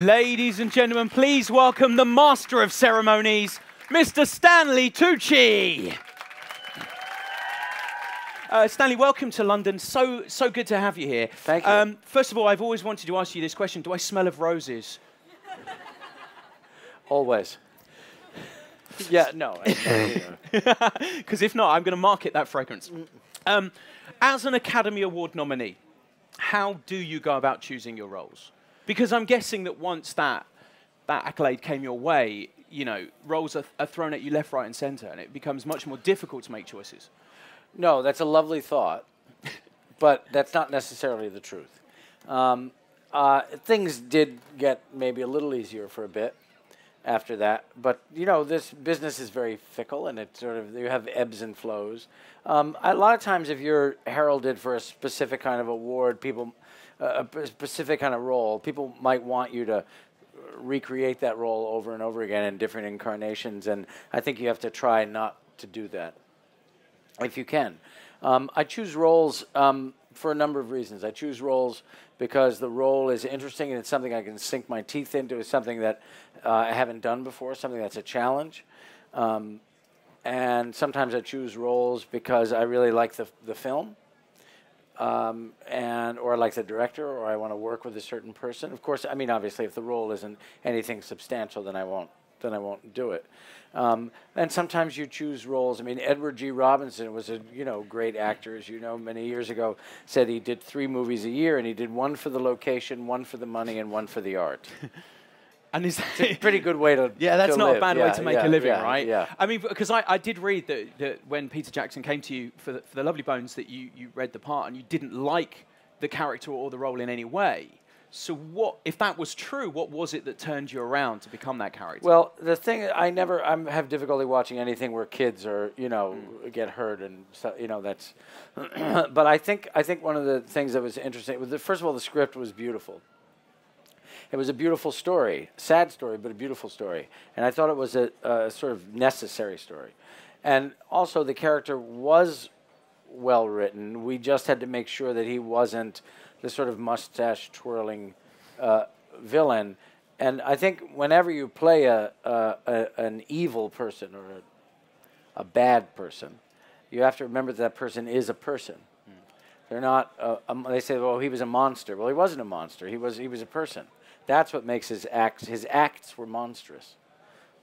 Ladies and gentlemen, please welcome the master of ceremonies, Mr. Stanley Tucci. Uh, Stanley, welcome to London. So so good to have you here. Thank you. Um, first of all, I've always wanted to ask you this question: Do I smell of roses? Always. yeah, no. Because if not, I'm going to market that fragrance. Um, as an Academy Award nominee, how do you go about choosing your roles? Because I'm guessing that once that, that accolade came your way, you know, roles are, are thrown at you left, right, and centre, and it becomes much more difficult to make choices. No, that's a lovely thought, but that's not necessarily the truth. Um, uh, things did get maybe a little easier for a bit after that. But you know, this business is very fickle, and it sort of you have ebbs and flows. Um, a lot of times, if you're heralded for a specific kind of award, people a specific kind of role, people might want you to recreate that role over and over again in different incarnations, and I think you have to try not to do that if you can. Um, I choose roles um, for a number of reasons. I choose roles because the role is interesting and it's something I can sink my teeth into. It's something that uh, I haven't done before, something that's a challenge. Um, and sometimes I choose roles because I really like the, the film. Um, and or like the director, or I want to work with a certain person. Of course, I mean, obviously, if the role isn't anything substantial, then I won't then I won't do it. Um, and sometimes you choose roles. I mean, Edward G. Robinson was a you know great actor, as you know, many years ago. Said he did three movies a year, and he did one for the location, one for the money, and one for the art. And is it's a pretty good way to yeah, that's to not live. a bad yeah, way to make yeah, a living, yeah, right? Yeah. I mean, because I, I did read that, that when Peter Jackson came to you for the, for the Lovely Bones, that you you read the part and you didn't like the character or the role in any way. So what, if that was true, what was it that turned you around to become that character? Well, the thing I never I have difficulty watching anything where kids are you know mm. get hurt and so, you know that's. but I think I think one of the things that was interesting was the, first of all the script was beautiful. It was a beautiful story, sad story, but a beautiful story, and I thought it was a, a sort of necessary story, and also the character was well written. We just had to make sure that he wasn't the sort of mustache twirling uh, villain. And I think whenever you play a, a, a an evil person or a, a, bad person, you have to remember that that person is a person. Mm. They're not. They say, "Well, he was a monster." Well, he wasn't a monster. He was. He was a person. That's what makes his acts. His acts were monstrous,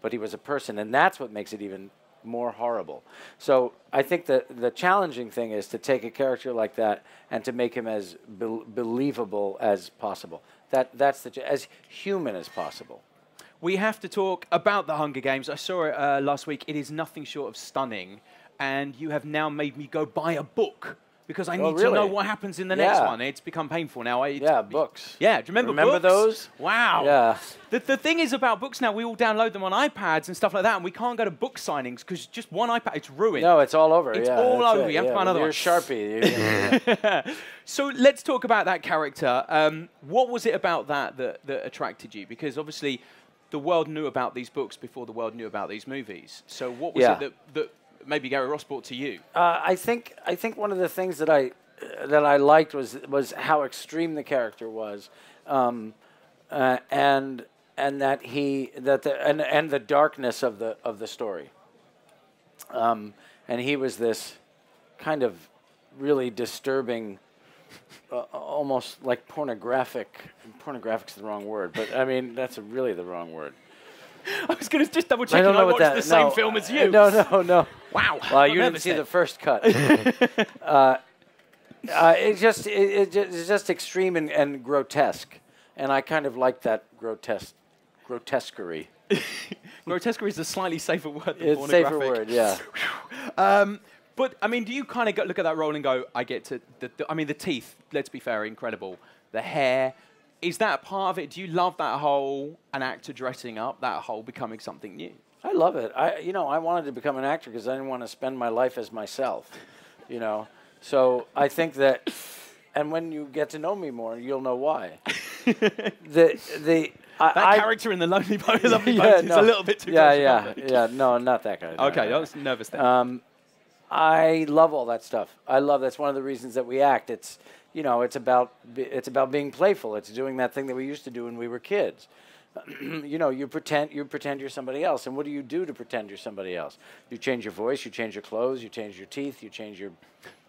but he was a person, and that's what makes it even more horrible. So I think that the challenging thing is to take a character like that and to make him as be believable as possible. That that's the as human as possible. We have to talk about the Hunger Games. I saw it uh, last week. It is nothing short of stunning, and you have now made me go buy a book because I oh, need really? to know what happens in the yeah. next one. It's become painful now. It's yeah, books. Yeah, do you remember Remember books? those? Wow. Yeah. The, the thing is about books now, we all download them on iPads and stuff like that, and we can't go to book signings because just one iPad, it's ruined. No, it's all over. It's yeah, all over. It. You have yeah, to find another you're one. Sharpie. so let's talk about that character. Um, what was it about that, that that attracted you? Because obviously, the world knew about these books before the world knew about these movies. So what was it that, that maybe Gary Ross brought to you? Uh, I think I think one of the things that I that I liked was was how extreme the character was, um, uh, and and that he that the and and the darkness of the of the story. Um, and he was this kind of really disturbing, uh, almost like pornographic. Pornographic's the wrong word, but I mean that's really the wrong word. I was going to just double check. I don't know I what watched that, the same film as you. No, no, no. Wow. Well, you didn't see the first cut. uh, uh, it's just it, it's just extreme and, and, grotesque, and I kind of like that grotesque grotesquerie. grotesquerie is a slightly safer word. Than it's safer word, yeah. um, but I mean, do you kind of look at that role and go, "I get to"? The, the, I mean, the teeth. Let's be fair, incredible. The hair. Is that part of it? Do you love that whole an actor dressing up? That whole becoming something new? I love it. I, you know, I wanted to become an actor because I didn't want to spend my life as myself. You know, so I think that, and when you get to know me more, you'll know why. the the I, that I, character in the Lonely Bones, Lovely yeah, no, is a little bit too. Yeah, yeah, yeah. No, not that guy. Okay, no, I was nervous then. Um, I love all that stuff. I love that's one of the reasons that we act. It's you know, it's about it's about being playful. It's doing that thing that we used to do when we were kids. you know, you pretend you pretend you're somebody else. And what do you do to pretend you're somebody else? You change your voice, you change your clothes, you change your teeth, you change your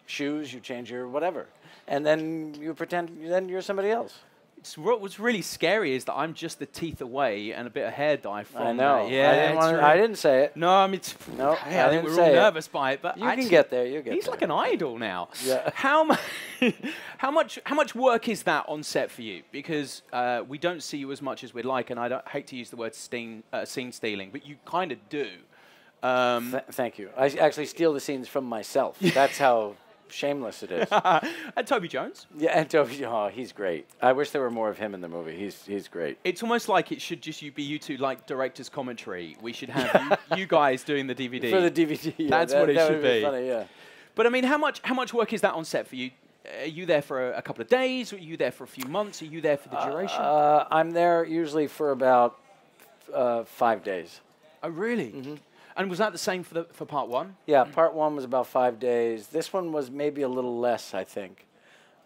shoes, you change your whatever, and then you pretend then you're somebody else. It's, what what's really scary is that I'm just the teeth away and a bit of hair dye from. I know. that. Yeah, I didn't, wanna- I didn't say it. No, I mean, it's, No, hey, I I, think didn't we're all say it. nervous by it, but You can actually, get there. You get he's there. like an idol now. Yeah. How much? how much? How much work is that on set for you? Because uh, we don't see you as much as we'd like, and I don't hate to use the word scene, uh, scene stealing, but you kind of do. Um, Th- thank you. I actually steal the scenes from myself. That's how shameless it is. and Toby Jones. yeah, and Toby, oh, he's great. I wish there were more of him in the movie. He's he's great. It's almost like it should just you be you two like director's commentary. We should have you, you guys doing the DVD. For the DVD, yeah, That's that- what it that should would be. Funny, yeah. But I mean, how much how much work is that on set for you? Are you there for a, a couple of days? Are you there for a few months? Are you there for the duration? Uh, I'm there usually for about uh, five days. oh, really? mm-hmm. And was that the same for the for part one? Yeah, part one was about five days. This one was maybe a little less, I think.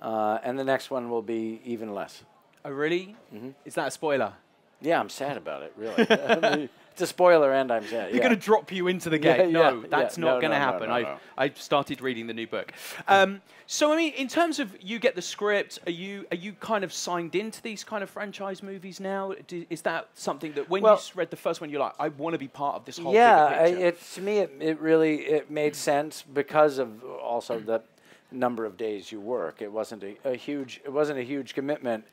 Uh, and the next one will be even less. Oh, really? Mm-hmm. Is that a spoiler? Yeah, I'm sad about it, really. A spoiler, and I'm sad. They're yeah. going to drop you into the Yeah, no, that's not No, going to no, happen. I. I started reading the new book. Um, so I mean, in terms of you get the script, are you are you kind of signed into these kind of franchise movies now? Do, is that something that when Well- you read the first one, you're like, I want to be part of this whole yeah, I, it to me it, it really it made sense because of also the number of days you work. It wasn't a, a huge it wasn't a huge commitment.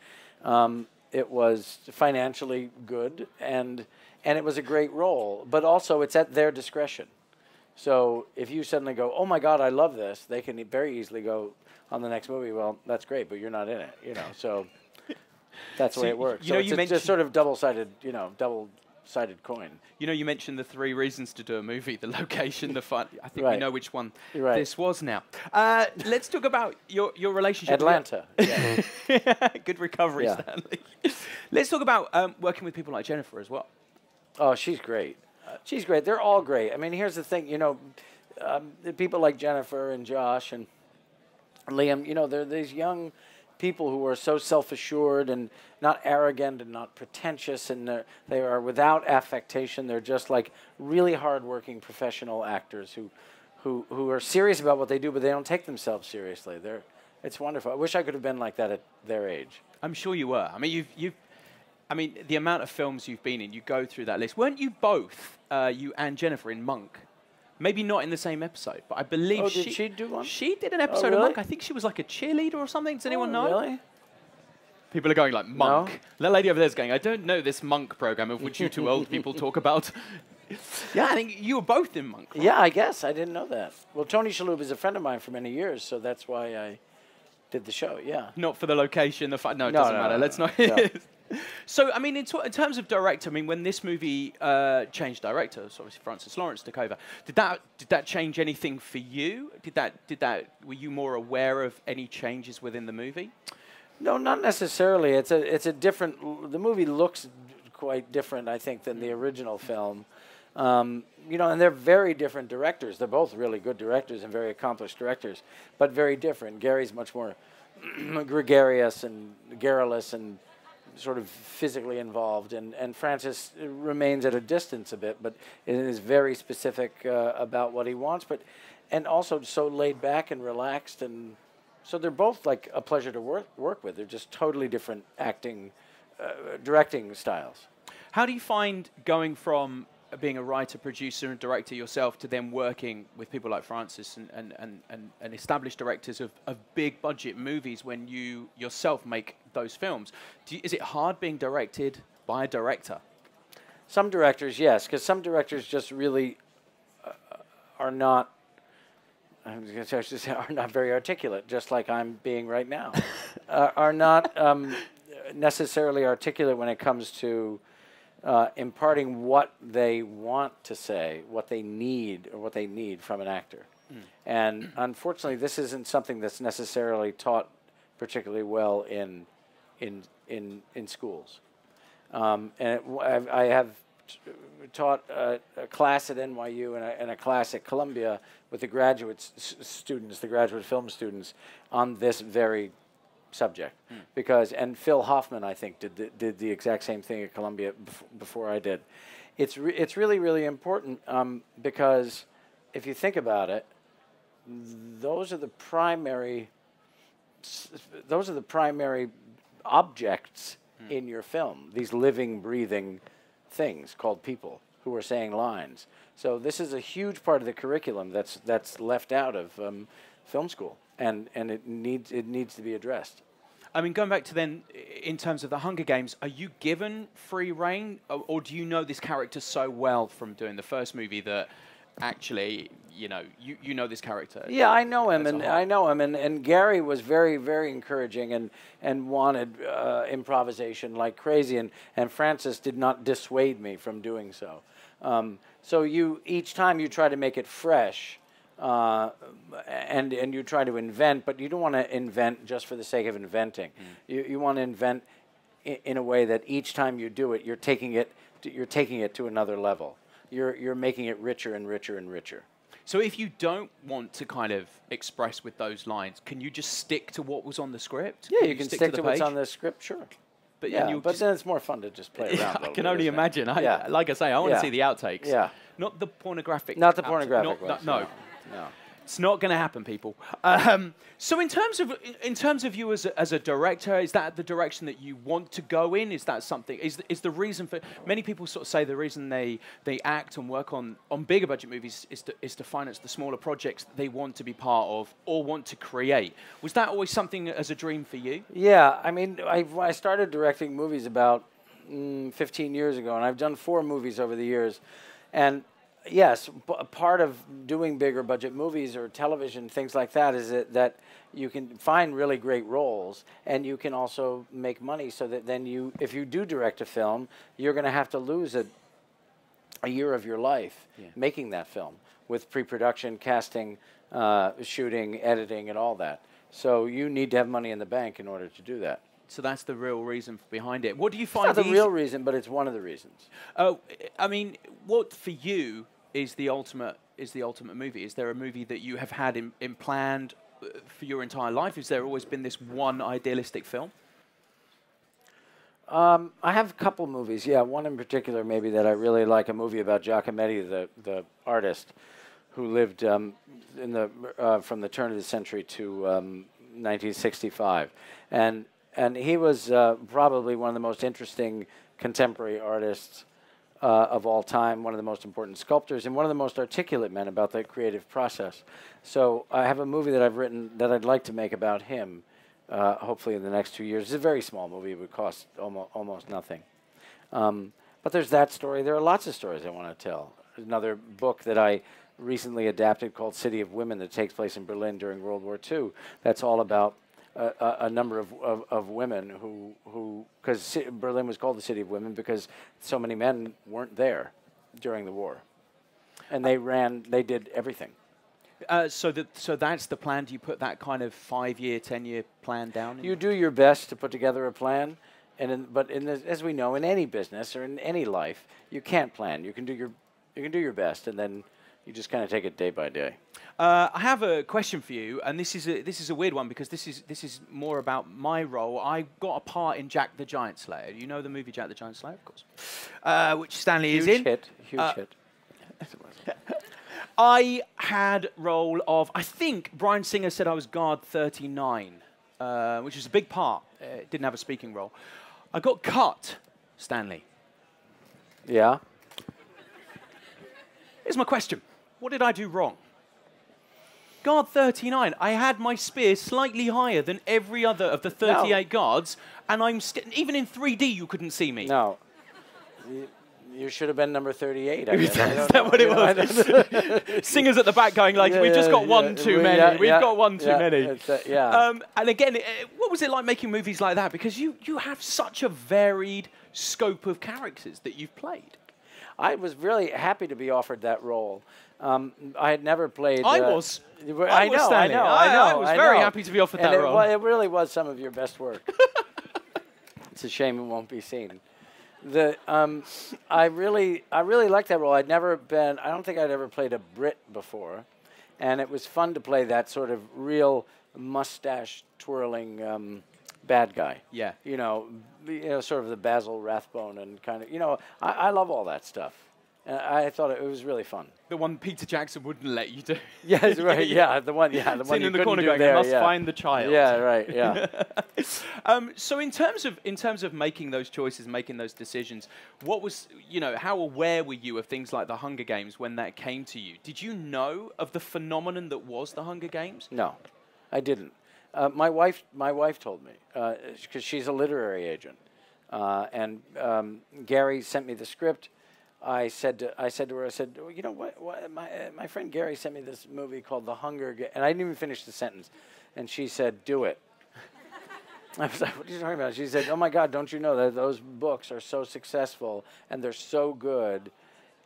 Um, it was financially good and and it was a great role, but also it's at their discretion. So if you suddenly go, "Oh my God, I love this," they can very easily go on the next movie. Well, that's great, but you're not in it, you know. So that's the So way it works. you so know, it's you a- mentioned- just sort of double-sided, you know, double-sided coin. You know, you mentioned the three reasons to do a movie: the location, the fun. I think we know which one right. this was now. Uh, let's talk about your your relationship. with- Atlanta. Yeah. Good recovery, Yeah. Stanley. let's talk about um, working with people like Jennifer as well. Oh, she's great. She's great. They're all great. I mean, here's the thing. You know, um, the people like Jennifer and Josh and Liam. You know, they're these young people who are so self-assured and not arrogant and not pretentious, and they're, without affectation. They're just like really hardworking professional actors who, who, who are serious about what they do, but they don't take themselves seriously. They're, it's wonderful. I wish I could have been like that at their age. I'm sure you were. I mean, you've, you've, I mean, the amount of films you've been in, you go through that list. Weren't you both, uh, you and Jennifer, in Monk? Maybe not in the same episode, but I believe Oh, she did she do one? She did an episode of really? Monk. I think she was like a cheerleader or something. Does anyone know? Oh, Really? People are going like Monk. No. That lady over there is going. I don't know this Monk program of which you two old people talk about. yeah, I think you were both in Monk. right? Yeah, I guess I didn't know that. Well, Tony Shalhoub is a friend of mine for many years, so that's why I did the show. Yeah. Not for the location, the fact. No, it No, doesn't no, matter. no, Let's no, not. so, I mean, in, in terms of director, I mean, when this movie uh, changed directors, obviously Francis Lawrence took over. Did that did that change anything for you? Did that did that were you more aware of any changes within the movie? No, not necessarily. It's a it's a different. The movie looks quite different, I think, than the original film. Um, you know, and they're very different directors. They're both really good directors and very accomplished directors, but very different. Gary's much more gregarious and garrulous and sort of physically involved, and, and Francis remains at a distance a bit, but is very specific uh, about what he wants, but and also so laid back and relaxed, and so they're both like a pleasure to work work with. They're just totally different acting, uh, directing styles. How do you find going from being a writer, producer, and director yourself to then working with people like Francis and, and, and, and, and established directors of, of big budget movies when you yourself make those films? Do you, is it hard being directed by a director? Some directors, yes, because some directors just really uh, are not. I was going to say are not very articulate, just like I'm being right now. uh, are not um, necessarily articulate when it comes to uh, imparting what they want to say, what they need, or what they need from an actor. And unfortunately, this isn't something that's necessarily taught particularly well in in in in schools. Um, and it, I have t- taught a, a class at NYU and a, and a class at Columbia with the graduate students, the graduate film students, on this very subject because and Phil Hoffman I think did the, did the exact same thing at Columbia bef- before I did. It's re- it's really really important um, because if you think about it, those are the primary those are the primary objects in your film. These living breathing things called people who are saying lines. So this is a huge part of the curriculum that's that's left out of um, film school, and and it needs it needs to be addressed. I mean, going back to then, in terms of the Hunger Games, are you given free reign, or, or do you know this character so well from doing the first movie that actually, you know, you, you know this character? Yeah, I know him, and? I know him, and, and Gary was very, very encouraging and and wanted uh, improvisation like crazy, and and Francis did not dissuade me from doing so. Um, so you each time you try to make it fresh, uh, and and you try to invent, but you don't want to invent just for the sake of inventing. You you want to invent in, in a way that each time you do it, you're taking it to, you're taking it to another level. You're you're making it richer and richer and richer. So if you don't want to kind of express with those lines, can you just stick to what was on the script? Yeah, you can stick, to, the what's on the script, sure. But Yeah, but then it's more fun to just play around. Yeah, I can bit, only imagine. I, Yeah. Like I say, I want to Yeah. see the outtakes. Yeah. Not the pornographic. Not the pornographic Not- ones. No, no. No. it's not going to happen, people. Um, so, in terms of in terms of you as a, as a director, is that the direction that you want to go in? Is that something? Is is the reason for many people sort of say the reason they they act and work on on bigger budget movies is to is to finance the smaller projects they want to be part of or want to create. Was that always something as a dream for you? Yeah, I mean, I, I started directing movies about mm, 15 years ago, and I've done four movies over the years. And yes, part of doing bigger budget movies or television, things like that, is that, that you can find really great roles, and you can also make money so that then you, if you do direct a film, you're going to have to lose a, a year of your life making that film with pre-production, casting, uh, shooting, editing, and all that. So you need to have money in the bank in order to do that. So that's the real reason behind it. What do you It's find not the real reason, but it's one of the reasons. Oh, I mean, what for you is the ultimate is the ultimate movie? Is there a movie that you have had in, in planned uh, for your entire life? Is there always been this one idealistic film? Um, I have a couple movies. Yeah, one in particular, maybe that I really like. A movie about Giacometti, the the artist, who lived um, in the uh, from the turn of the century to um, 1965, and and he was uh, probably one of the most interesting contemporary artists uh, of all time, one of the most important sculptors, and one of the most articulate men about the creative process. So I have a movie that I've written that I'd like to make about him, uh, hopefully in the next two years. It's a very small movie; it would cost almost almost nothing. Um, but there's that story. There are lots of stories I want to tell. Another book that I recently adapted called City of Women that takes place in Berlin during World War II. That's all about a, a, number of, of, of women who, who because Berlin was called the City of Women because so many men weren't there during the war. And they ran, they did everything. Uh, so that so that's the plan. Do you put that kind of five year, ten year plan down? You do your best to put together a plan, and in, but in the, as we know, in any business or in any life, you can't plan. You can do your you can do your best, and then you just kind of take it day by day. Uh, I have a question for you, and this is a, this is a weird one because this is this is more about my role. I got a part in Jack the Giant Slayer. You know the movie Jack the Giant Slayer, of course, uh, which Stanley Huge is in. Huge hit, huge Uh, hit. I had role of I think Bryan Singer said I was guard 39, uh, which is a big part. Uh, didn't have a speaking role. I got cut, Stanley. Yeah. Here's my question: What did I do wrong? Guard 39. I had my spear slightly higher than every other of the 38 guards, and I'm even in 3D you couldn't see me. No. You, should have been number 38. I guess. Is that what it You know, I don't- was? Singers at the back going like, Yeah, "We've just yeah, got one yeah, too we- many. yeah, We've got one too many." uh, yeah. Um, and again, uh, what was it like making movies like that? Because you you have such a varied scope of characters that you've played. I was really happy to be offered that role. Um, I had never played. I uh, was. I I was know, I know, I- I know. I was very know. happy to be offered and that it, role. wa- it really was some of your best work. it's a shame it won't be seen. The um, I really I really liked that role. I'd never been. I don't think I'd ever played a Brit before, and it was fun to play that sort of real mustache twirling um, bad guy. Yeah. You know, you know, sort of the Basil Rathbone and kind of, you know, I, I love all that stuff. And I thought it, was really fun. The one Peter Jackson wouldn't let you do. Yes, right. Yeah, the one. Yeah, the one Sitting you in the corner going, there, must yeah. find the child. Yeah, right. Yeah. Um, so in terms of in terms of making those choices, making those decisions, what was you know how aware were you of things like the Hunger Games when that came to you? Did you know of the phenomenon that was the Hunger Games? No, I didn't. Uh, my wife, my wife told me because she's a literary agent, uh, and um, Gary sent me the script. I said, to, I said to her, I said, well, you know what? what my uh, my friend Gary sent me this movie called The Hunger Games, and I didn't even finish the sentence, and she said, do it. I was like, what are you talking about? She said, oh my God, don't you know that those books are so successful and they're so good?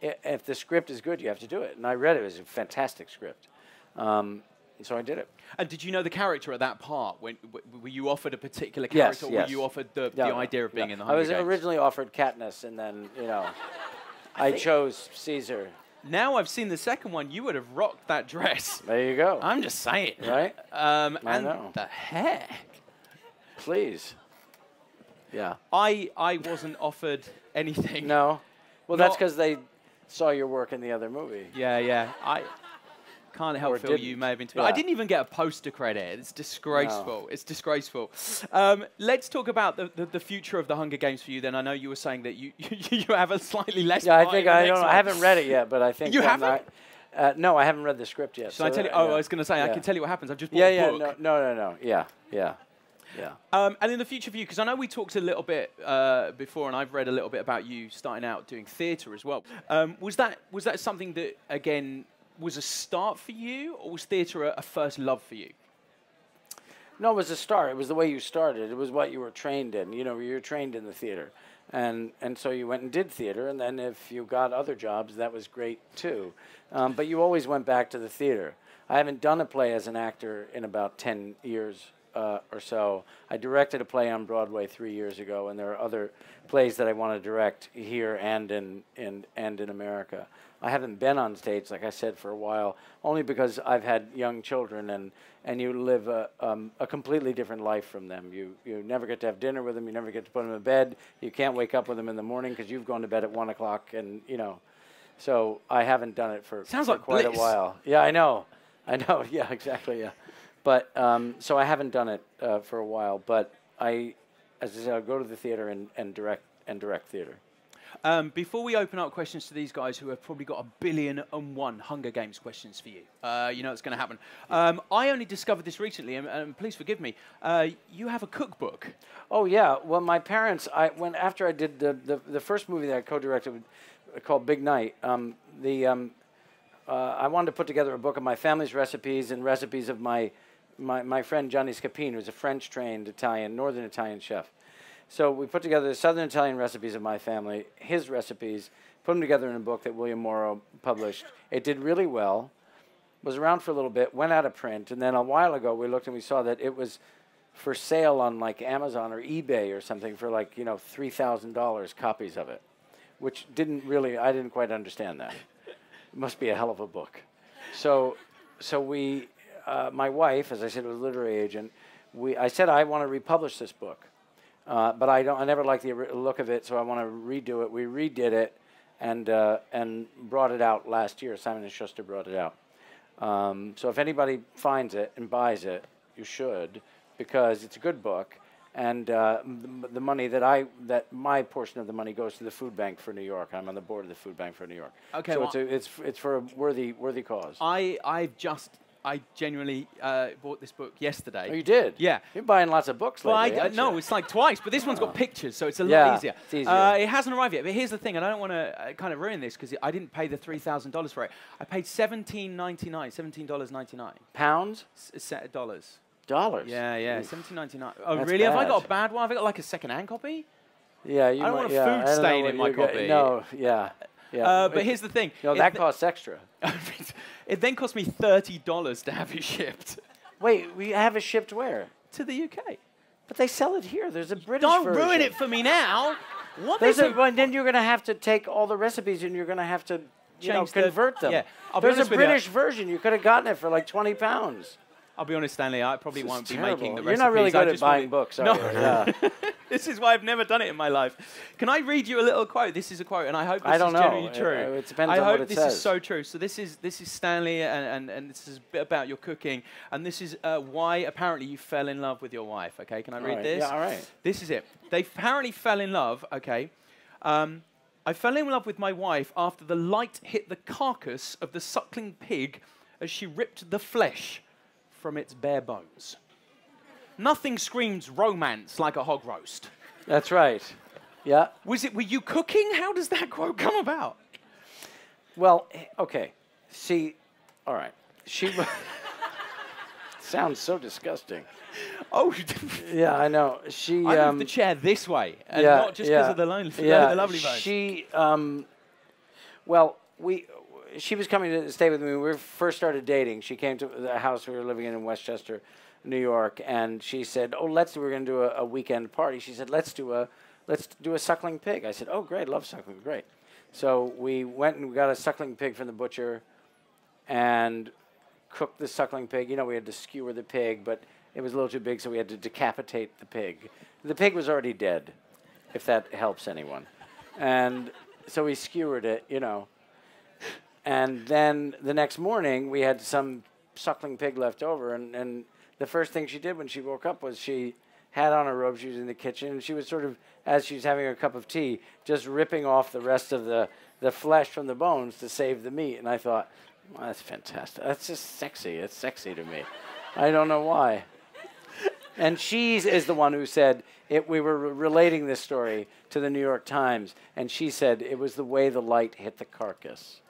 I- If the script is good, you have to do it. And I read it; it was a fantastic script. Um, so I did it. And did you know the character at that part? When w- were you offered a particular Yes, character, or yes. were you offered the, No, the idea of being no. in the Hunger I was Games? originally offered Katniss, and then you know, I, chose Caesar. now I've seen the second one. You would have rocked that dress. There you go. I'm just saying. right? Um, I and know. the heck? Please. Yeah. I I wasn't offered anything. No. Well, that's because they saw your work in the other movie. Yeah, yeah. I can't help feel you didn't. may have been. Yeah. I didn't even get a poster credit. It's disgraceful. It's disgraceful. Um, let's talk about the, the, the future of the Hunger Games for you. Then I know you were saying that you you have a slightly less. Yeah, I think I don't. I haven't read it yet, but I think You haven't? Uh, no, I haven't read the script yet. Shall I tell you? Oh, yeah. I was going to say I can tell you what happens. I've just bought Yeah, yeah. book. No, no, no, no. Yeah, yeah, yeah. Um, and in the future for you, because I know we talked a little bit uh, before, and I've read a little bit about you starting out doing theatre as well. Um, was that was that something that again was a start for you, or was theatre a, a first love for you? No, it was a start. It was the way you started. It was what you were trained in. You know, you were trained in the theater, and and so you went and did theater. And then if you got other jobs, that was great too. Um, but you always went back to the theater. I haven't done a play as an actor in about ten years uh, or so. I directed a play on Broadway three years ago, and there are other plays that I want to direct here and in, in and in America. I haven't been on stage, like I said, for a while, only because I've had young children, and, and you live a, um, a completely different life from them. You, you never get to have dinner with them, you never get to put them in bed, you can't wake up with them in the morning because you've gone to bed at 1 o'clock, and, you know. So I haven't done it for, Sounds for like quite a while. Yeah, I know. I know. Yeah, exactly. Yeah. But um, so I haven't done it uh, for a while, but I, as I said, I'll go to the theater and, and direct and direct theater. Um, before we open up questions to these guys who have probably got a billion and one Hunger Games questions for you, uh, you know it's going to happen. Um, I only discovered this recently, and, and please forgive me. Uh, you have a cookbook. Oh yeah. Well, my parents, I when after I did the the, the first movie that I co-directed called Big Night, um, the um, uh, I wanted to put together a book of my family's recipes and recipes of my my, my friend Gianni Scappin, who's a French-trained Italian, Northern Italian chef. So we put together the Southern Italian recipes of my family, his recipes, put them together in a book that William Morrow published. It did really well. Was around for a little bit, went out of print, and then a while ago we looked and we saw that it was for sale on like Amazon or eBay or something for like you know three thousand dollars copies of it, which didn't really I didn't quite understand that. It must be a hell of a book. So, so we, uh, my wife, as I said, was a literary agent. We I said I want to republish this book, uh, but I don't. I never liked the look of it, so I want to redo it. We redid it, and uh, and brought it out last year. Simon and Schuster brought it out. Um, so if anybody finds it and buys it, you should, because it's a good book, and uh, m- the money that I that my portion of the money goes to the food bank for New York. I'm on the board of the food bank for New York. Okay, so well- it's a, it's it's for a worthy worthy cause. I I've just I genuinely uh, bought this book yesterday. oh, you did? Yeah. You're buying lots of books Well, I, lately. uh, aren't no, you? it's like twice, but this one's got pictures, so it's a Yeah, lot easier. it's easier. Uh, it hasn't arrived yet, but here's the thing, and I don't want to uh, kind of ruin this because I didn't pay the three thousand dollars for it. I paid seventeen ninety nine, seventeen dollars ninety nine, pounds, a set of dollars. dollars. Yeah, yeah, Oof. seventeen ninety nine. Oh, That's really? Have I got a bad. bad one? Have I got like a second hand copy? Yeah, you I don't might- want a yeah, food I don't know stain in my copy. No, yeah, yeah. Uh, but here's the thing. no, that th- costs extra. it then cost me thirty dollars to have it shipped Wait, we have it shipped where? to the UK. But they sell it here. There's a British Don't version. ruin it for me now. What There's is a, well, then you're going to have to take all the recipes and you're going to have to you know, Change the- convert them. yeah. I'll There's a. British version. You could have gotten it for like 20 pounds. I'll be honest, Stanley. I probably This won't be terrible. making the recipes. You're not really good at buying books, are No. Yeah. this is why I've never done it in my life. Can I read you a little quote? This is a quote, and I hope this I don't is know. genuinely true. uh, it depends I on hope what it this says. is so true. So this is this is Stanley, and, and, and this is a bit about your cooking, and this is uh, why apparently you fell in love with your wife. Okay, can I All read right. this? Yeah, all right. This is it. They apparently fell in love. Okay. Um, I fell in love with my wife after the light hit the carcass of the suckling pig as she ripped the flesh from its bare bones. Nothing screams romance like a hog roast. That's right. Yeah. Was it? Were you cooking? How does that quote come about? Well, eh, okay. See, all right. She sounds so disgusting. Oh, Yeah, I know. She. I um, moved the chair this way, and yeah, not just because yeah, of the, lonely, yeah, the lovely bones. She, um, well, we, she was coming to stay with me when we first started dating. She came to the house we were living in in Westchester, New York, and she said, "Oh, let's we're going to do a, a weekend party." She said, "Let's do a let's do a suckling pig." I said, "Oh, great, love suckling, great." So we went and we got a suckling pig from the butcher, and cooked the suckling pig. You know, we had to skewer the pig, but it was a little too big, so we had to decapitate the pig. The pig was already dead, if that helps anyone. And so we skewered it, you know. And then the next morning, we had some suckling pig left over, and, and the first thing she did when she woke up was she had on her robe. She was in the kitchen, and she was sort of, as she was having her cup of tea, just ripping off the rest of the, the flesh from the bones to save the meat. And I thought, well, that's fantastic. That's just sexy. It's sexy to me. I don't know why. And she is the one who said it. We were relating this story to the New York Times, and she said it was the way the light hit the carcass.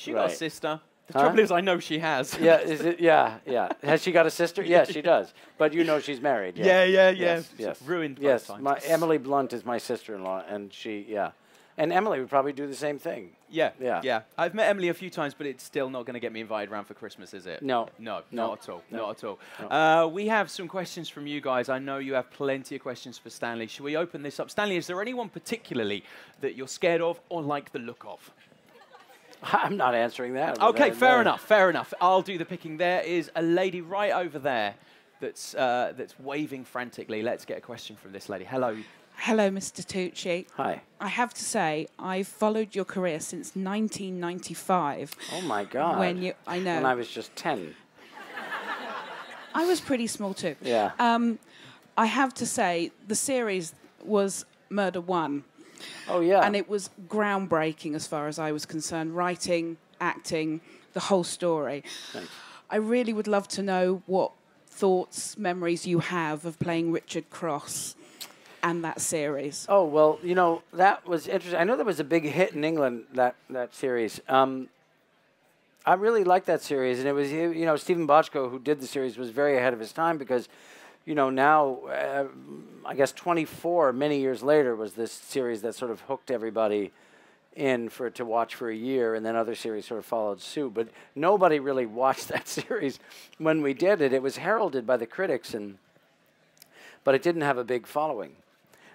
She got a sister. The Huh? trouble is, I know she has. Yeah, is it? Yeah, yeah. Has she got a sister? Yes, she does. But you know she's married. Yeah, yeah, yeah. Yes, yes. ruined Yes, times. my Emily Blunt is my sister-in-law, and she, yeah, and Emily would probably do the same thing. Yeah, Yeah. yeah. I've met Emily a few times, but it's still not going to get me invited around for Christmas, is it? No. no, No. not at all, No. not at all. No. Uh, we have some questions from you guys. I know you have plenty of questions for Stanley. Should we open this up? Stanley, is there anyone particularly that you're scared of or like the look of? I'm not answering that. Okay, fair no. enough, fair enough. I'll do the picking. There is a lady right over there that's uh, that's waving frantically. Let's get a question from this lady. Hello. Hello, Mr. Tucci. Hi. I have to say, I've followed your career since 1995. Oh my God. When you, I know, When I was just ten. I was pretty small too. Yeah. Um, I have to say, the series was Murder One, oh yeah. and it was groundbreaking as far as I was concerned. Writing, acting, the whole story. Thanks. I really would love to know what thoughts, memories you have of playing Richard Cross and that series. Oh well, you know that was interesting. I know that was a big hit in England that that series. Um, I really liked that series, and it was you you know Steven Bochco who did the series was very ahead of his time because, you know now uh, I guess 24 many years later was this series that sort of hooked everybody in for to watch for a year, and then other series sort of followed suit. But nobody really watched that series when we did it. It was heralded by the critics, and but it didn't have a big following.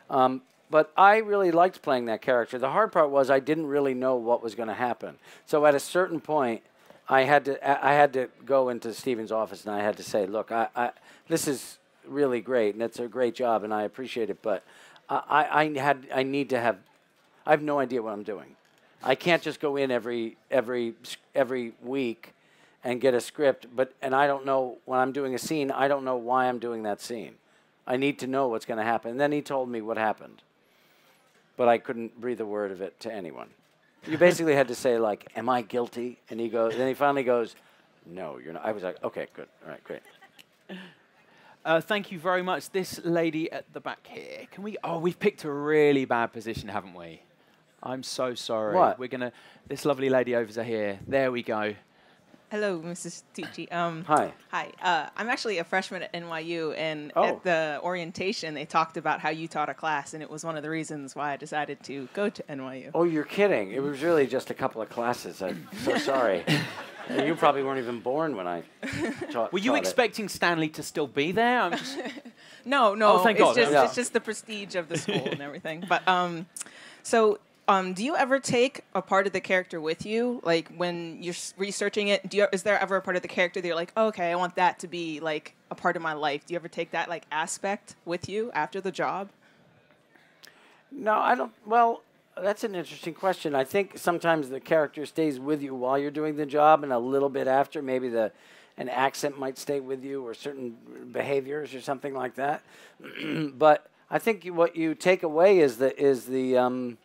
Um, but I really liked playing that character. The hard part was I didn't really know what was going to happen. So at a certain point, I had to I had to go into Steven's office and I had to say, "Look, I, I this is really great and it's a great job and I appreciate it, but I, I had I need to have I have no idea what I'm doing. I can't just go in every every every week and get a script, but and I don't know when I'm doing a scene, I don't know why I'm doing that scene. I need to know what's going to happen. And then he told me what happened. But I couldn't breathe a word of it to anyone. You basically had to say like, "Am I guilty?" And he goes. Then he finally goes, "No, you're not." I was like, "Okay, good. All right, great." Uh, thank you very much. This lady at the back here. Can we? Oh, we've picked a really bad position, haven't we? I'm so sorry. What? We're gonna. This lovely lady over here. There we go. Hello, Mrs. Tucci. Um, Hi. Hi. Uh, I'm actually a freshman at NYU, and Oh. at the orientation, they talked about how you taught a class, and it was one of the reasons why I decided to go to NYU. Oh, you're kidding. It was really just a couple of classes. I'm so sorry. You probably weren't even born when I taught. Were you taught it. expecting Stanley to still be there? I'm just, No, no. Oh, thank it's God. Just, Yeah. It's just the prestige of the school and everything. But um, so Um, do you ever take a part of the character with you, like when you're researching it? Do you, is there ever a part of the character that you're like, oh, okay, I want that to be like a part of my life? Do you ever take that like aspect with you after the job? No, I don't. Well, that's an interesting question. I think sometimes the character stays with you while you're doing the job, and a little bit after, maybe the an accent might stay with you, or certain behaviors, or something like that. but I think what you take away is the is the um,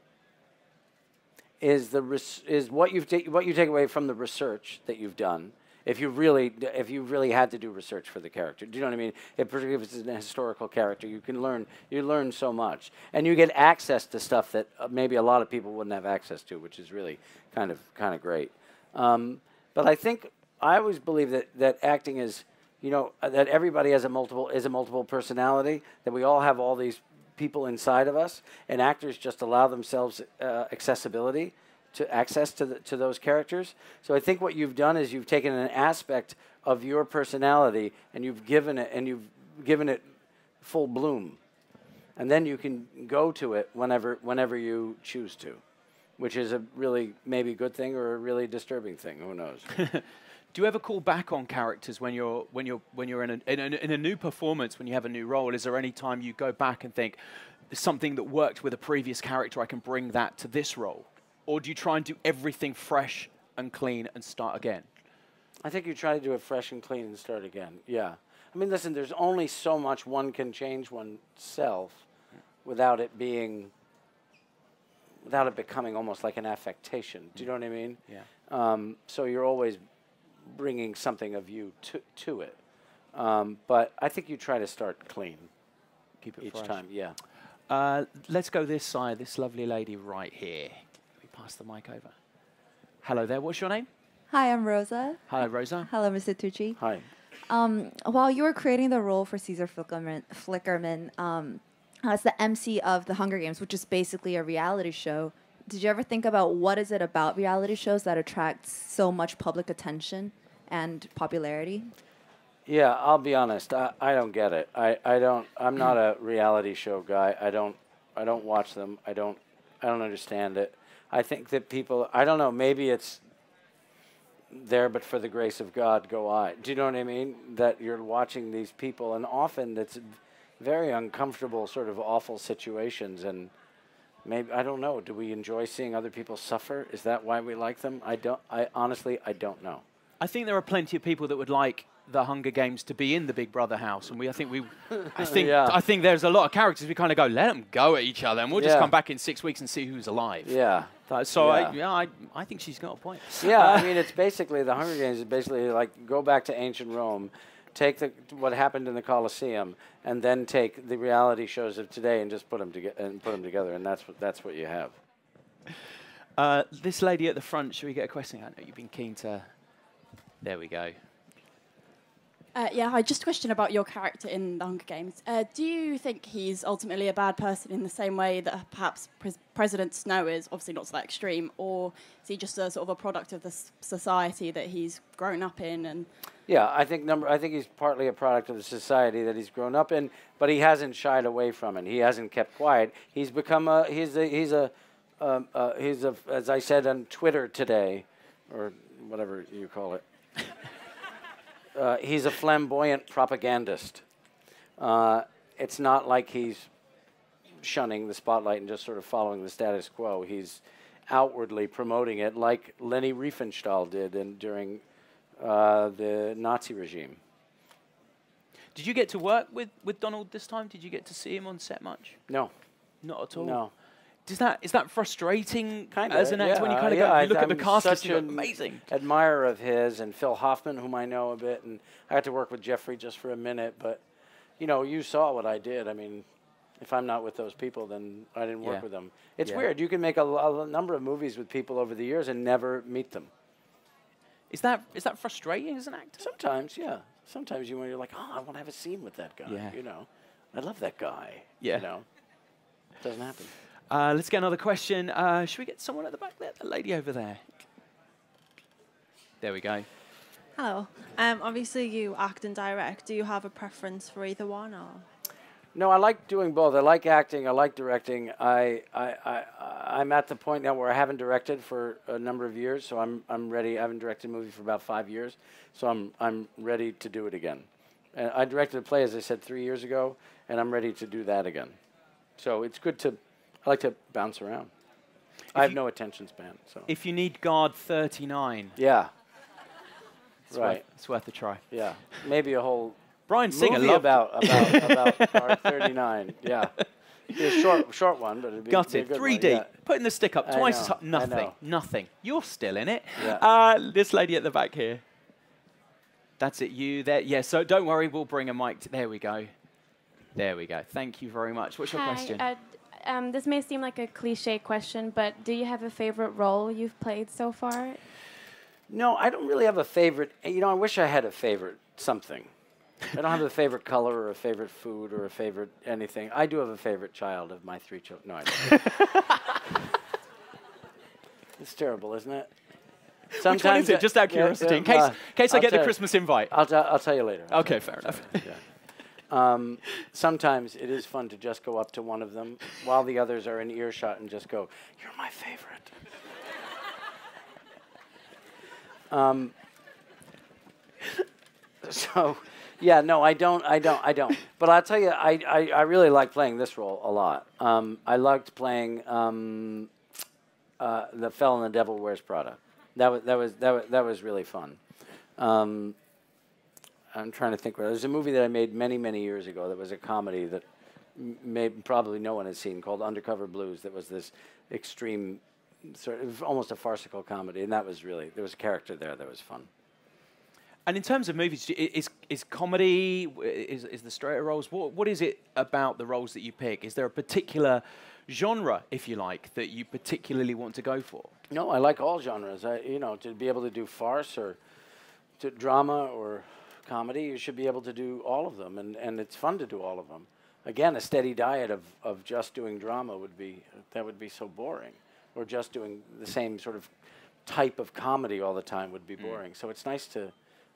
is the res- is what you've ta- what you take away from the research that you've done. If you really if you really had to do research for the character, do you know what I mean? If particularly if it's a historical character, you can learn you learn so much, and you get access to stuff that uh, maybe a lot of people wouldn't have access to, which is really kind of kind of great. Um, but I think I always believe that that acting is you know uh, that everybody has a multiple is a multiple personality that we all have all these people inside of us and actors just allow themselves uh, accessibility to access to the, to those characters. So i think what you've done is you've taken an aspect of your personality and you've given it and you've given it full bloom. And then you can go to it whenever whenever you choose to which is a really maybe good thing or a really disturbing thing. Who knows Do you ever call back on characters when you're when you're when you're in a, in a in a new performance when you have a new role? Is there any time you go back and think something that worked with a previous character I can bring that to this role, or do you try and do everything fresh and clean and start again? I think you try to do it fresh and clean and start again. Yeah. I mean, listen, there's only so much one can change oneself without it being, without it becoming almost like an affectation. Do you know what I mean? Yeah. Um, so you're always bringing something of you to, to it. Um, but I think you try to start clean Keep it each fresh. time. Yeah. Uh, let's go this side. This lovely lady right here. Let me pass the mic over. Hello there. What's your name? Hi, I'm Rosa. Hi, Rosa. Hello, Mr. Tucci. Hi. Um, while you were creating the role for Caesar Flickerman, Flickerman um, as the MC of the Hunger Games, which is basically a reality show, did you ever think about what is it about reality shows that attracts so much public attention and popularity? Yeah, I'll be honest. I, I don't get it. I, I don't. I'm not a reality show guy. I don't. I don't watch them. I don't. I don't understand it. I think that people. I don't know. Maybe it's there, but for the grace of God, go I. Do you know what I mean? That you're watching these people, and often it's very uncomfortable, sort of awful situations, and maybe I don't know. Do we enjoy seeing other people suffer? Is that why we like them? I don't. I honestly, I don't know. I think there are plenty of people that would like the Hunger Games to be in the Big Brother house, and we, I think we, I think, Yeah. I think there's a lot of characters we kind of go, let them go at each other, and we'll just come back in six weeks and see who's alive. Yeah. Uh, So I, Yeah. yeah, I, I think she's got a point. Yeah, Uh, I mean, it's basically the Hunger Games is basically like go back to ancient Rome, take the what happened in the Colosseum, and then take the reality shows of today and just put them together and put them together, and that's what that's what you have. Uh, this lady at the front, should we get a question? I know you've been keen to. There we go. Uh, yeah, hi. Just a question about your character in The Hunger Games. Uh, do you think he's ultimately a bad person in the same way that perhaps Pres- President Snow is, obviously not to that extreme, or is he just a sort of a product of the s- society that he's grown up in? And Yeah, I think number. I think he's partly a product of the society that he's grown up in, but he hasn't shied away from it. He hasn't kept quiet. He's become a. He's a. He's a. Um, uh, he's a. As I said on Twitter today, or whatever you call it. Uh, he's a flamboyant propagandist. Uh, it's not like he's shunning the spotlight and just sort of following the status quo. He's outwardly promoting it, like Leni Riefenstahl did in, during uh, the Nazi regime. Did you get to work with, with Donald this time? Did you get to see him on set much? No, Not at all. no. Does that is that frustrating Kind as an actor when you kind of yeah, go, I- you look at the cast such an amazing. Admirer of his and Phil Hoffman, whom I know a bit, and I got to work with Jeffrey just for a minute. But you know, you saw what I did. I mean, if I'm not with those people, then I didn't work Yeah. with them. It's Yeah. weird. You can make a, a number of movies with people over the years and never meet them. Is that is that frustrating as an actor? Sometimes, yeah. Sometimes you you're like, oh, I want to have a scene with that guy. Yeah. You know, I love that guy. Yeah. You know, it doesn't happen. Uh, let's get another question. Uh, should we get someone at the back there? The lady over there. There we go. Hello. Um, obviously, you act and direct. Do you have a preference for either one, or? No, I like doing both. I like acting. I like directing. I, I, I, I'm at the point now where I haven't directed for a number of years, so I'm I'm ready. I haven't directed a movie for about five years, so I'm I'm ready to do it again. And I directed a play, as I said, three years ago, and I'm ready to do that again. So it's good to. I like to bounce around. I have you- no attention span, so If you need guard 39, yeah, it's, right, worth, it's worth a try. yeah, maybe a whole Bryan Singer movie loved about about about Guard 39. Yeah, be a short short one, but it'd be, be a Gutted. good 3D. One, yeah. Putting the stick up twice know, high. Nothing. Nothing. You're still in it. Yeah. Uh, this lady at the back here. That's it. You there. Yeah, so don't worry. We'll bring a mic. To, there we go. There we go. Thank you very much. What's your question? uh, d- um, this may seem like a cliche question, but do you have a favorite role you've played so far? No, I don't really have a favorite. You know, I wish I had a favorite something. I don't have a favorite color or a favorite food or a favorite anything. I do have a favorite child of my three children. No, I don't. it's terrible, isn't it? Which one is it? Just out of curiosity, yeah, in case, uh, in case I I'll get the. Christmas invite. I'll, t- I'll tell you later. I'll Okay, tell you. fair enough. Yeah. Um, sometimes it is fun to just go up to one of them while the others are in earshot and just go, "You're my favorite." um, so, yeah, no, I don't, I don't, I don't. But I'll tell you, I, I, I really like playing this role a lot. Um, I liked playing um, uh, the fellow and the devil wears Prada. That was that was that was, that was really fun. I'm trying to think. There's a movie that I made many, many years ago that was a comedy that may, probably no one has seen called Undercover Blues. That was this extreme, sort of almost a farcical comedy, and that was really there was a character there that was fun. And in terms of movies, is is comedy is is the straighter roles? What what is it about the roles that you pick? Is there a particular genre, if you like, that you particularly want to go for? No, I like all genres. I, you know, to be able to do farce or to drama or comedy, you should be able to do all of them, and, and it's fun to do all of them. Again, a steady diet of, of just doing drama would be that would be so boring, or just doing the same sort of type of comedy all the time would be mm. boring. So it's nice to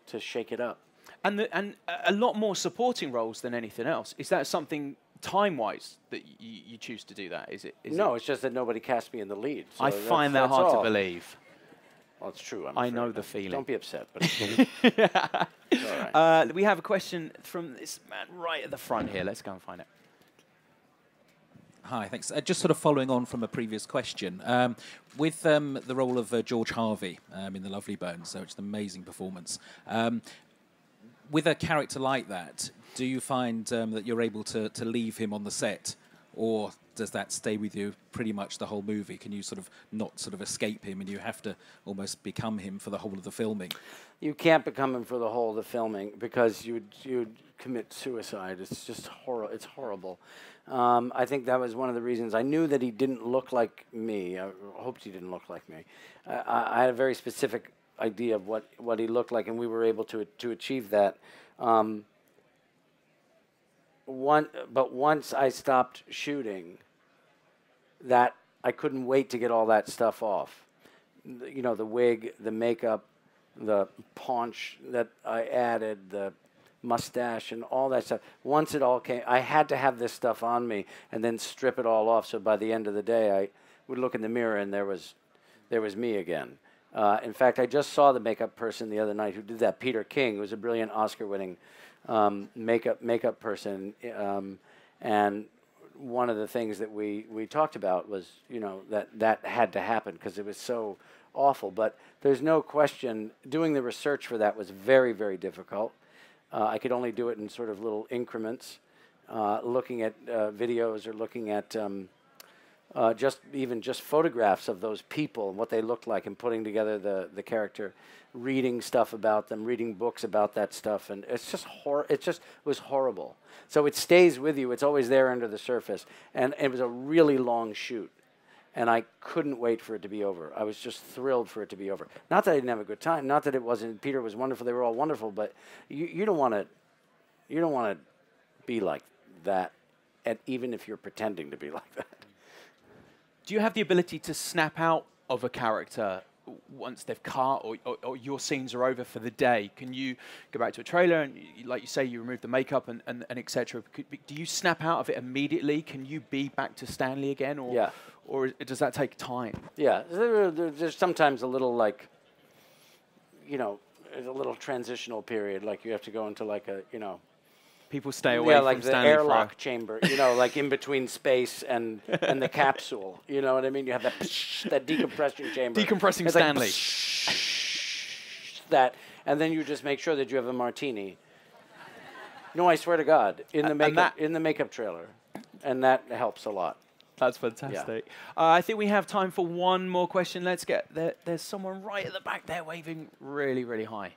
to shake it up. And the, and a- a lot more supporting roles than anything else. Is that something time wise that y- you choose to do that? Is it? Is no, it? it's just that nobody cast me in the lead. so I find that hard all. to believe. Well, it's true. I'm I know the feeling. Don't be upset, but it's all right. Uh, we have a question from this man right at the front here. Let's go and find it. Hi, thanks. Uh, just sort of following on from a previous question, um, with um, the role of uh, George Harvey um, in The Lovely Bones, so it's an amazing performance. Um, with a character like that, do you find um, that you're able to, to leave him on the set, or does that stay with you pretty much the whole movie? Can you sort of not sort of escape him, and you have to almost become him for the whole of the filming? You can't become him for the whole of the filming because you'd you'd commit suicide. It's just horrible. It's horrible. Um, I think that was one of the reasons. I knew that he didn't look like me. I hoped he didn't look like me. I, I I had a very specific idea of what, what he looked like, and we were able to to achieve that. Um, one, but once I stopped shooting, that I couldn't wait to get all that stuff off. You know, the wig, the makeup, the paunch that I added, the mustache, and all that stuff. Once it all came, I had to have this stuff on me and then strip it all off. So by the end of the day, I would look in the mirror and there was, there was me again. Uh, in fact, I just saw the makeup person the other night who did that. Peter King, who's a brilliant Oscar-winning um, makeup makeup person, um, and one of the things that we, we talked about was you know that that had to happen because it was so awful. But there's no question doing the research for that was very very difficult. Uh, I could only do it in sort of little increments, uh, looking at uh, videos or looking at um, uh, just even just photographs of those people and what they looked like, and putting together the the character, reading stuff about them, reading books about that stuff, and it's just hor- It just was horrible. So it stays with you. It's always there under the surface, and it was a really long shoot. And I couldn't wait for it to be over. I was just thrilled for it to be over. Not that I didn't have a good time. Not that it wasn't. Peter was wonderful. They were all wonderful. But you, you don't want to. You don't want to be like that, and even if you're pretending to be like that. Do you have the ability to snap out of a character once they've cut or, or, or your scenes are over for the day? Can you go back to a trailer and, like you say, you remove the makeup and, and, and etc. Do you snap out of it immediately? Can you be back to Stanley again, or Yeah. or does that take time? Yeah, there, there, there's sometimes a little like, you know, a little transitional period. Like you have to go into like a, you know, People stay away yeah, from like the Stanley for a- airlock chamber. You know, like in between space and and the capsule. You know what I mean? You have that that decompression chamber. Decompressing It's like Stanley. that, and then you just make sure that you have a martini. No, I swear to God, in the makeup that- in the makeup trailer, and that helps a lot. That's fantastic. Uh, I think we have time for one more question. Let's get there. There's someone right at the back there waving really, really high.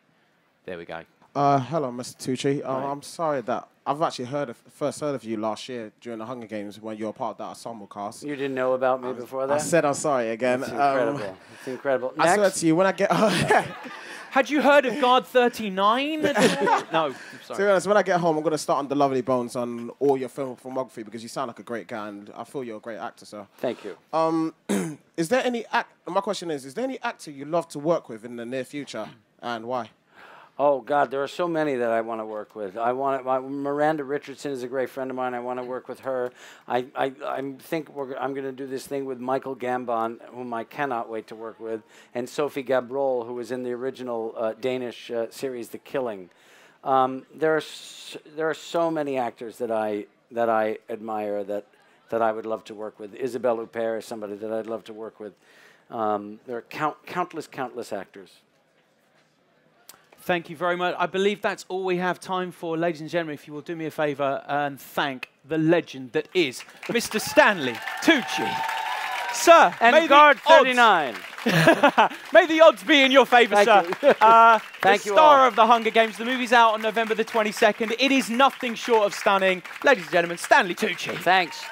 There we go. Uh, hello, Mr. Tucci. Uh, I'm sorry that I've actually heard of, first heard of you last year during the Hunger Games when you were part of that ensemble cast. You didn't know about me before that. I said I'm sorry again. It's Um, incredible. it's incredible. I swear Next. to you, when I get Had you heard of Guard 39? at all? no, to be honest, when I get home, I'm gonna start on the Lovely Bones on all your film filmography because you sound like a great guy and I feel you're a great actor. sir. Thank you. um, is there any act? My question is: Is there any actor you love to work with in the near future, and why? Oh God, there are so many that I want to work with. I want Miranda Richardson is a great friend of mine. I want to work with her. I I, I think I'm going to do this thing with Michael Gambon, whom I cannot wait to work with, and Sofie Gråbøl, who was in the original uh, Danish uh, series The Killing. Um, there are there are so many actors that I that I admire that that I would love to work with. Isabelle Huppert is somebody that I'd love to work with. Um, there are count, countless, countless actors. Thank you very much. I believe that's all we have time for. Ladies and gentlemen, if you will do me a favour and thank the legend that is Mr. Stanley Tucci. Sir, And may guard 39. May the odds be in your favour, Thank sir. you. Uh, Thank the you star all. of the Hunger Games. The movie's out on November the 22nd. It is nothing short of stunning. Ladies and gentlemen, Stanley Tucci. Thanks.